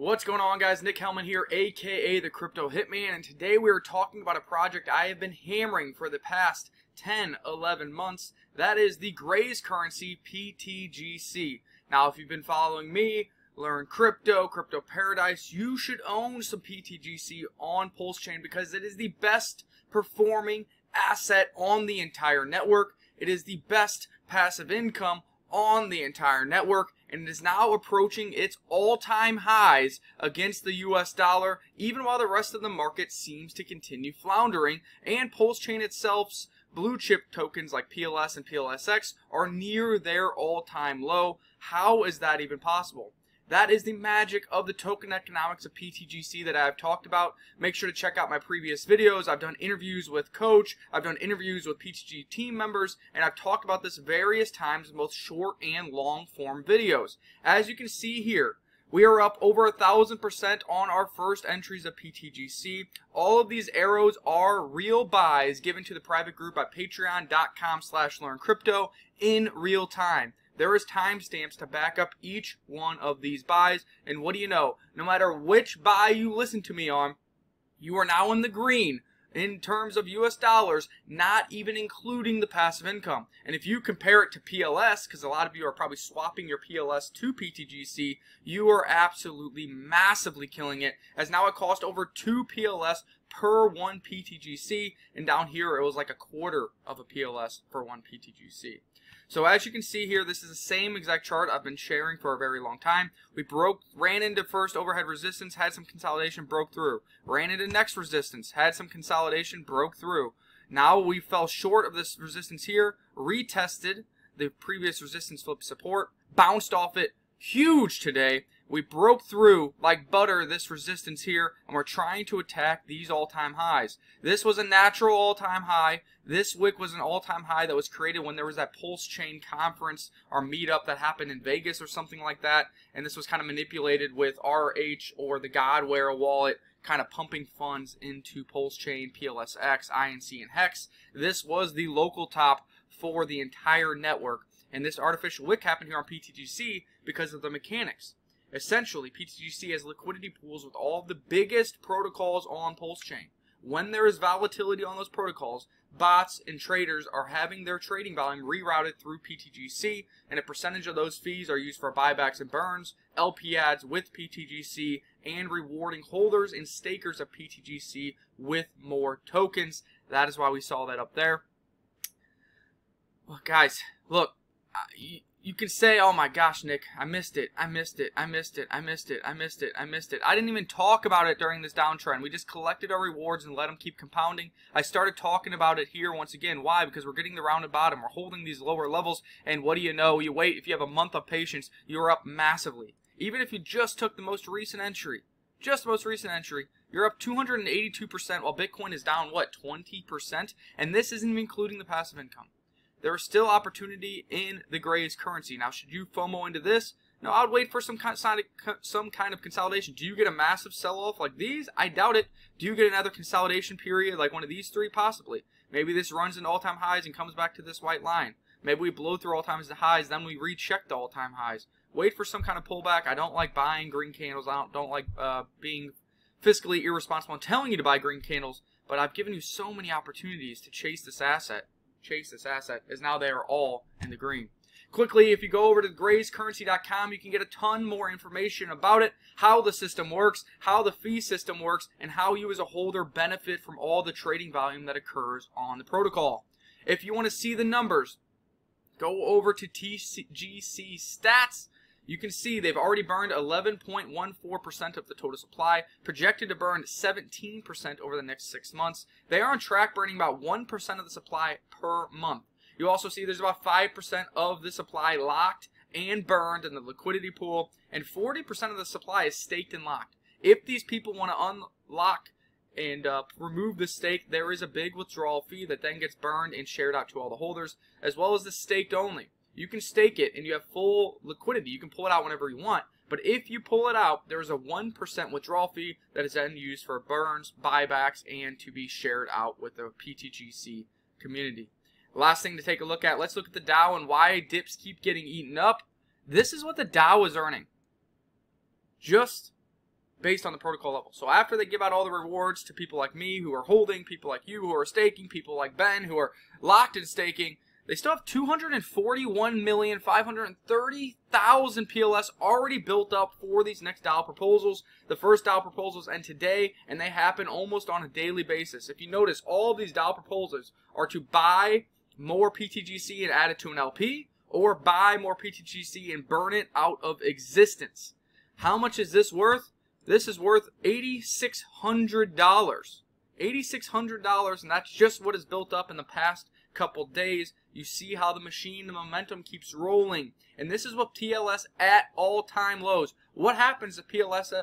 What's going on guys? Nick Hellmann here, aka the Crypto Hitman, and today we are talking about a project I have been hammering for the past 10, 11 months. That is the Grays currency PTGC. Now, if you've been following me, learn crypto, crypto paradise, you should own some PTGC on Pulse Chain because it is the best performing asset on the entire network. It is the best passive income on the entire network and is now approaching its all-time highs against the US dollar even while the rest of the market seems to continue floundering and Pulse Chain itself's blue chip tokens like PLS and PLSX are near their all-time low. How is that even possible? That is the magic of the token economics of PTGC that I've talked about. Make sure to check out my previous videos. I've done interviews with Coach, I've done interviews with PTG team members, and I've talked about this various times in both short and long form videos. As you can see here, we are up over a thousand percent on our first entries of PTGC. All of these arrows are real buys given to the private group at patreon.com slash learncrypto in real time. There is timestamps to back up each one of these buys. And what do you know? No matter which buy you listen to me on, you are now in the green in terms of US dollars, not even including the passive income. And if you compare it to PLS, because a lot of you are probably swapping your PLS to PTGC, you are absolutely massively killing it, as now it costs over 2 PLS per 1 PTGC, and down here it was like a quarter of a PLS for 1 PTGC. So as you can see here, this is the same exact chart I've been sharing for a very long time. We broke, ran into first overhead resistance, had some consolidation, broke through. Ran into next resistance, had some consolidation, broke through. Now we fell short of this resistance here, retested the previous resistance flip support, bounced off it huge today, we broke through like butter this resistance here, and we're trying to attack these all-time highs. This was a natural all-time high. This wick was an all-time high that was created when there was that Pulse Chain conference or meetup that happened in Vegas or something like that, and this was kind of manipulated with RH or the Godware wallet kind of pumping funds into Pulse Chain, PLSX, INC, and HEX. This was the local top for the entire network, and this artificial wick happened here on PTGC because of the mechanics. Essentially, PTGC has liquidity pools with all the biggest protocols on Pulse Chain. When there is volatility on those protocols, bots and traders are having their trading volume rerouted through PTGC, and a percentage of those fees are used for buybacks and burns, LP ads with PTGC, and rewarding holders and stakers of PTGC with more tokens. That is why we saw that up there. Well, guys, look, you can say, oh my gosh, Nick, I missed it, I missed it, I missed it, I missed it, I missed it, I missed it. I didn't even talk about it during this downtrend. We just collected our rewards and let them keep compounding. I started talking about it here once again. Why? Because we're getting the rounded bottom. We're holding these lower levels, and what do you know? You wait, if you have a month of patience, you're up massively. Even if you just took the most recent entry, just the most recent entry, you're up 282% while Bitcoin is down, what, 20%? And this isn't even including the passive income there is still opportunity in the Grays currency. Now, should you FOMO into this? No, I would wait for some kind, of, some kind of consolidation. Do you get a massive sell-off like these? I doubt it. Do you get another consolidation period like one of these three? Possibly. Maybe this runs into all-time highs and comes back to this white line. Maybe we blow through all-time highs, then we recheck the all-time highs. Wait for some kind of pullback. I don't like buying green candles. I don't, don't like uh, being fiscally irresponsible and telling you to buy green candles, but I've given you so many opportunities to chase this asset chase this asset is now they are all in the green. Quickly, if you go over to grayscurrency.com, you can get a ton more information about it, how the system works, how the fee system works, and how you as a holder benefit from all the trading volume that occurs on the protocol. If you want to see the numbers, go over to TGC Stats you can see they've already burned 11.14% of the total supply, projected to burn 17% over the next six months. They are on track burning about 1% of the supply per month. You also see there's about 5% of the supply locked and burned in the liquidity pool, and 40% of the supply is staked and locked. If these people want to unlock and uh, remove the stake, there is a big withdrawal fee that then gets burned and shared out to all the holders, as well as the staked only. You can stake it and you have full liquidity. You can pull it out whenever you want. But if you pull it out, there is a 1% withdrawal fee that is then used for burns, buybacks, and to be shared out with the PTGC community. Last thing to take a look at, let's look at the DAO and why dips keep getting eaten up. This is what the DAO is earning. Just based on the protocol level. So after they give out all the rewards to people like me who are holding, people like you who are staking, people like Ben who are locked in staking, they still have 241,530,000 PLS already built up for these next dial proposals. The first dial proposals end today, and they happen almost on a daily basis. If you notice, all of these dial proposals are to buy more PTGC and add it to an LP, or buy more PTGC and burn it out of existence. How much is this worth? This is worth $8,600. $8,600, and that's just what is built up in the past couple days. You see how the machine, the momentum keeps rolling. And this is what PLS at all-time lows. What happens if PLS, uh,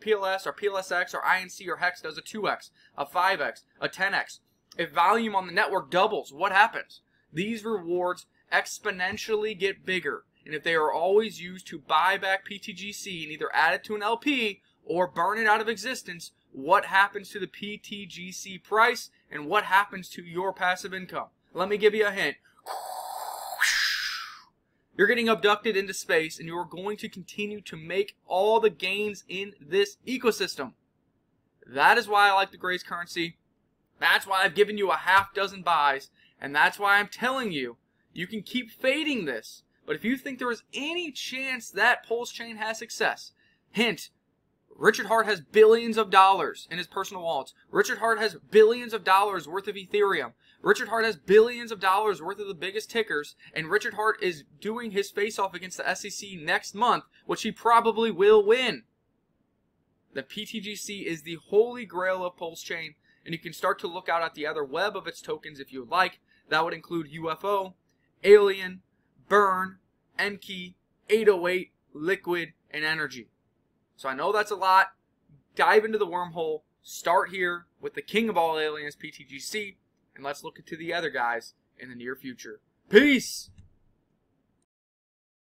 PLS or PLSX or INC or HEX does a 2x, a 5x, a 10x? If volume on the network doubles, what happens? These rewards exponentially get bigger. And if they are always used to buy back PTGC and either add it to an LP or burn it out of existence, what happens to the PTGC price and what happens to your passive income? Let me give you a hint. You're getting abducted into space and you're going to continue to make all the gains in this ecosystem. That is why I like the Grays currency. That's why I've given you a half dozen buys. And that's why I'm telling you, you can keep fading this. But if you think there is any chance that Pulse Chain has success, hint, Richard Heart has billions of dollars in his personal wallets. Richard Heart has billions of dollars worth of Ethereum. Richard Heart has billions of dollars worth of the biggest tickers, and Richard Heart is doing his face off against the SEC next month, which he probably will win. The PTGC is the holy grail of Pulse Chain, and you can start to look out at the other web of its tokens if you would like. That would include UFO, Alien, Burn, Enki, 808, Liquid, and Energy. So I know that's a lot. Dive into the wormhole. Start here with the king of all aliens, PTGC, and let's look into the other guys in the near future. Peace!